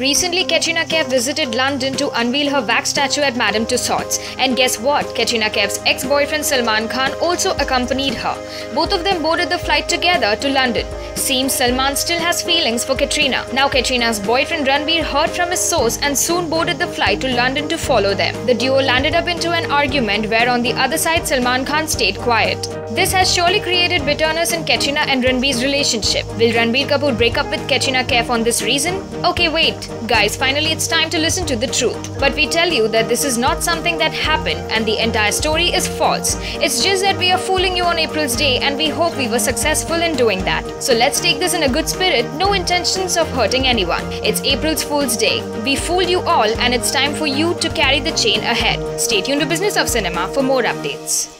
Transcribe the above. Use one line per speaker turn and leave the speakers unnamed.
Recently, Katrina Kaif visited London to unveil her wax statue at Madame Tussauds. And guess what? Katrina Kaif's ex-boyfriend Salman Khan also accompanied her. Both of them boarded the flight together to London. Seems Salman still has feelings for Katrina. Now Katrina's boyfriend Ranbir heard from his source and soon boarded the flight to London to follow them. The duo landed up into an argument where on the other side Salman Khan stayed quiet. This has surely created bitterness in Katrina and Ranbir's relationship. Will Ranbir Kapoor break up with Katrina Kaif on this reason? Okay, wait. Guys, finally it's time to listen to the truth. But we tell you that this is not something that happened and the entire story is false. It's just that we are fooling you on April's day and we hope we were successful in doing that. So let's take this in a good spirit, no intentions of hurting anyone. It's April's Fool's Day. We fooled you all and it's time for you to carry the chain ahead. Stay tuned to Business of Cinema for more updates.